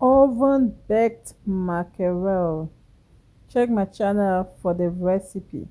oven baked mackerel. Check my channel for the recipe.